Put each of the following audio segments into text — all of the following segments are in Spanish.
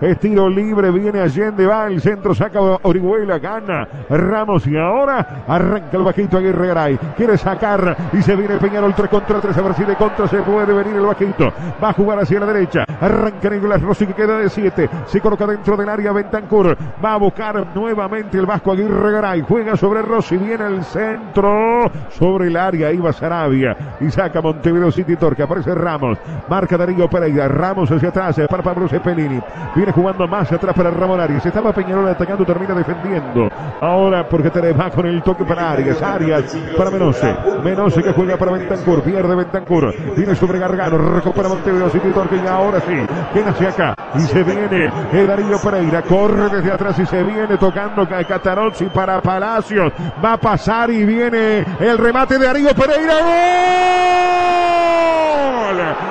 Estilo libre, viene Allende, va al centro, saca Orihuela, gana Ramos y ahora arranca el bajito Aguirre Garay. Quiere sacar y se viene Peñarol 3 contra 3. A ver si de contra se puede venir el bajito. Va a jugar hacia la derecha. Arranca Nicolás Rossi que queda de 7. Se coloca dentro del área Bentancur. Va a buscar nuevamente el Vasco Aguirre Garay. Juega sobre Rossi. Viene el centro. Sobre el área iba Sarabia. Y saca Montevideo City Torque. Aparece Ramos. Marca Darío Pereira. Ramos hacia atrás para Pablo Cepelini. Viene jugando más atrás para Ramón Arias. Estaba Peñarol atacando. Termina defendiendo. Ahora porque te va con el toque para Arias. Arias para Menose. Menose que juega para Bentancur. Pierde Bentancur. Viene sobre Gargano. Recupera Montevideo City Torque. Y ahora sí. Viene hacia acá. Y se viene el Darío Pereira. Corre desde atrás y se viene tocando Catarozzi para Palacios. Va a pasar y viene el remate de Darío Pereira. ¡Gol!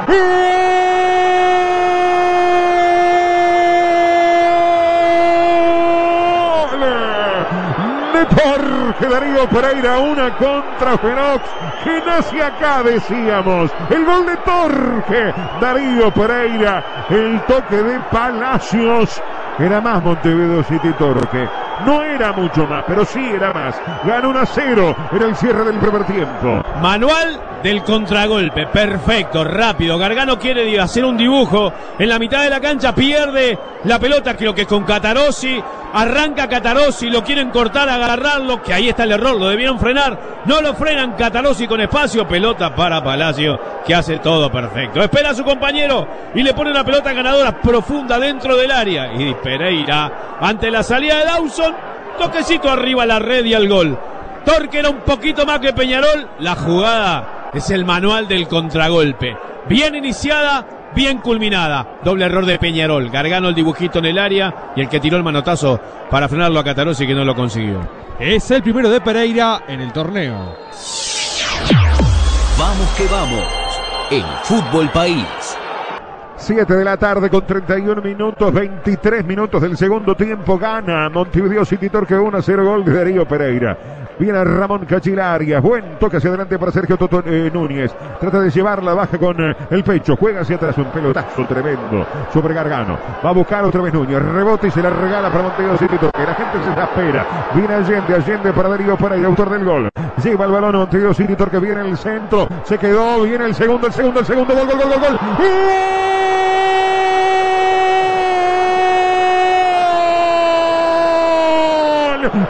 de Jorge Darío Pereira, una contra Fenox, que nace acá, decíamos. El gol de Torque, Darío Pereira, el toque de Palacios. Era más Montevideo City Torque. No era mucho más, pero sí era más. Ganó 1 a 0 en el cierre del primer tiempo. Manual del contragolpe, perfecto, rápido. Gargano quiere hacer un dibujo en la mitad de la cancha, pierde la pelota, creo que con Catarossi. Arranca Catarossi, lo quieren cortar, agarrarlo, que ahí está el error, lo debieron frenar. No lo frenan Catarossi con espacio, pelota para Palacio, que hace todo perfecto. Espera a su compañero y le pone una pelota ganadora profunda dentro del área. Y Pereira, ante la salida de Dawson, toquecito arriba a la red y al gol. Torque era un poquito más que Peñarol. La jugada es el manual del contragolpe. Bien iniciada, bien culminada. Doble error de Peñarol. Gargano el dibujito en el área y el que tiró el manotazo para frenarlo a Catarossi que no lo consiguió. Es el primero de Pereira en el torneo. Vamos que vamos. En Fútbol País. 7 de la tarde con 31 minutos, 23 minutos del segundo tiempo. Gana Montevideo City Torque 1 0 gol de Darío Pereira. Viene Ramón Cachilarias. Buen toque hacia adelante para Sergio Toto eh, Núñez. Trata de llevarla, baja con eh, el pecho. Juega hacia atrás. Un pelotazo tremendo sobre Gargano. Va a buscar otra vez Núñez. Rebota y se la regala para Montevideo City Torque. La gente se espera. Viene Allende. Allende para Darío Pereira, autor del gol. Lleva el balón Montevideo City Torque. Viene el centro. Se quedó. Viene el segundo, el segundo, el segundo. Gol, gol, gol, gol, gol.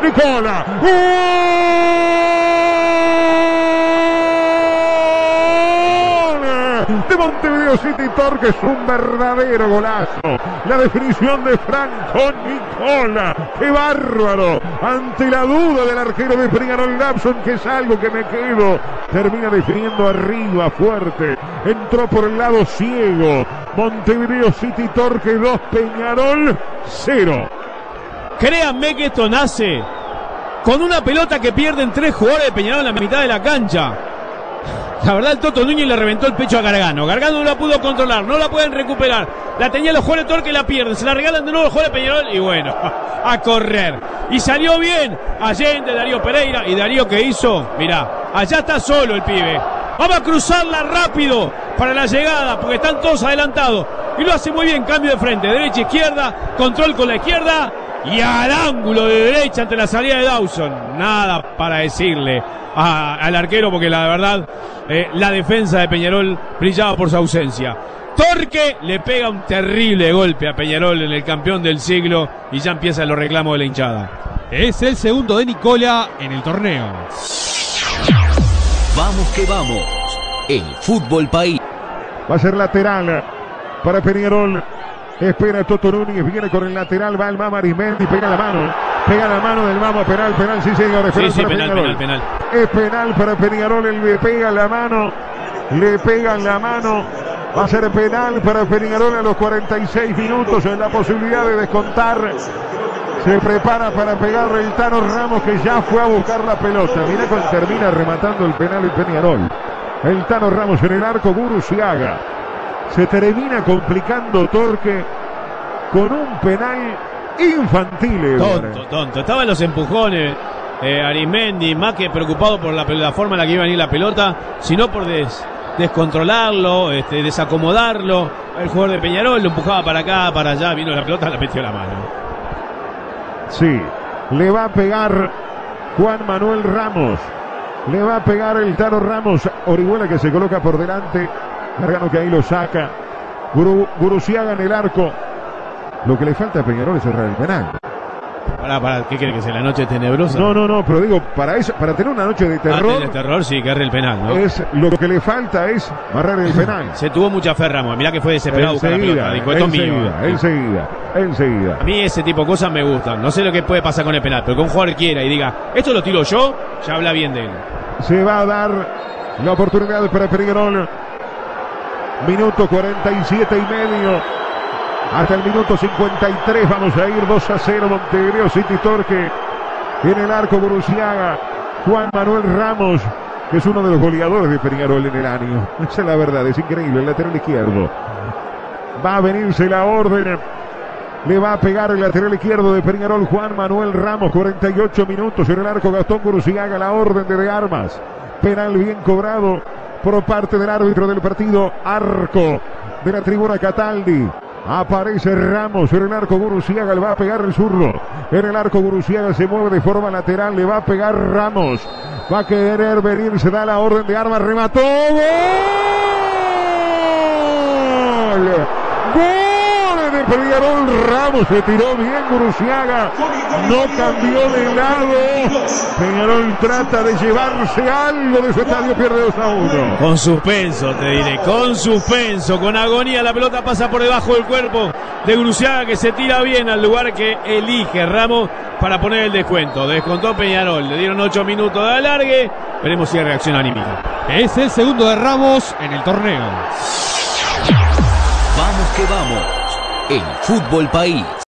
Nicola. De Montevideo City Torque es un verdadero golazo. La definición de Franco Nicola. ¡Qué bárbaro! Ante la duda del arquero de Peñarol Lapson, que es algo que me quedo. Termina definiendo arriba fuerte. Entró por el lado ciego. Montevideo City Torque 2, Peñarol 0. Créanme que esto nace con una pelota que pierden tres jugadores de Peñarol en la mitad de la cancha. La verdad, el Toto Núñez le reventó el pecho a Gargano. Gargano no la pudo controlar, no la pueden recuperar. La tenía los de Torque y la pierden. Se la regalan de nuevo los de Peñarol y bueno, a correr. Y salió bien Allende, Darío Pereira. ¿Y Darío que hizo? Mirá, allá está solo el pibe. Vamos a cruzarla rápido para la llegada, porque están todos adelantados. Y lo hace muy bien, cambio de frente, derecha, izquierda, control con la izquierda y al ángulo de derecha ante la salida de Dawson. Nada para decirle al arquero porque la verdad eh, la defensa de Peñarol brillaba por su ausencia. Torque le pega un terrible golpe a Peñarol en el campeón del siglo y ya empiezan los reclamos de la hinchada. Es el segundo de Nicola en el torneo. Vamos que vamos. En Fútbol País. Va a ser lateral para Peñarol. Espera Toto Núñez, viene con el lateral, va el Mama Arismendi, pega la mano, pega la mano del Mama, penal, penal, sí señor, sí, sí, penal, penal, penal, Es penal para Peñarol, él le pega la mano, le pegan la mano, va a ser penal para Peñarol a los 46 minutos en la posibilidad de descontar. Se prepara para pegarle el Tano Ramos que ya fue a buscar la pelota. Mira cuando termina rematando el penal el Peñarol. El Tano Ramos en el arco, Gurusiaga se termina complicando Torque con un penal infantil. Tonto, tonto. Estaban los empujones. Eh, Arimendi, más que preocupado por la, la, forma en la que iba a ir la pelota, sino por des, descontrolarlo, este, desacomodarlo. El jugador de Peñarol lo empujaba para acá, para allá, vino la pelota, la metió la mano. Sí, le va a pegar Juan Manuel Ramos. Le va a pegar el Tano Ramos. Orihuela que se coloca por delante. Gargano que ahí lo saca. Guru, Guruciaga en el arco. Lo que le falta a Peñarol es cerrar el penal. Pará, pará, ¿qué quiere que sea la noche tenebrosa? No, no, no, pero digo, para eso, para tener una noche de Ah, terror, de terror, sí, que el penal, ¿no? es lo que le falta es barrer el penal. Se tuvo mucha fe Ramos. Mirá que fue desesperado a buscar la pelota. enseguida, Dijo, esto es mío. enseguida, ¿eh? enseguida, enseguida. A mí ese tipo de cosas me gustan. No sé lo que puede pasar con el penal, pero que un jugador quiera y diga, esto lo tiro yo, ya habla bien de él. Se va a dar la oportunidad para Peñarol. Minuto 47 y medio. Hasta el minuto 53 vamos a ir 2 a 0 Montevideo City Torque. En el arco Buruciaga. Juan Manuel Ramos, que es uno de los goleadores de Peñarol en el año. Esa es la verdad, es increíble. El lateral izquierdo. Va a venirse la orden. Le va a pegar el lateral izquierdo de Peñarol Juan Manuel Ramos, 48 minutos en el arco Gastón Guruciaga, la orden de, de armas. Penal bien cobrado por parte del árbitro del partido, arco de la tribuna Cataldi. Aparece Ramos en el arco Guruciaga, le va a pegar el zurdo. En el arco Guruciaga se mueve de forma lateral, le va a pegar Ramos. Va a querer venir, se da la orden de armas, remató. ¡Gol! ¡Gol de Peñarol! Ramos se tiró bien Guruciaga. No cambió de lado. Peñarol trata de llevarse algo de su estadio, pierde 2 a 1. Con suspenso, te diré, con suspenso, con agonía, la pelota pasa por debajo del cuerpo de Gruciaga que se tira bien al lugar que elige Ramos para poner el descuento. Descontó Peñarol, le dieron 8 minutos de alargue, veremos si hay reacción anímica. Es el segundo de Ramos en el torneo. Vamos que vamos. El fútbol país.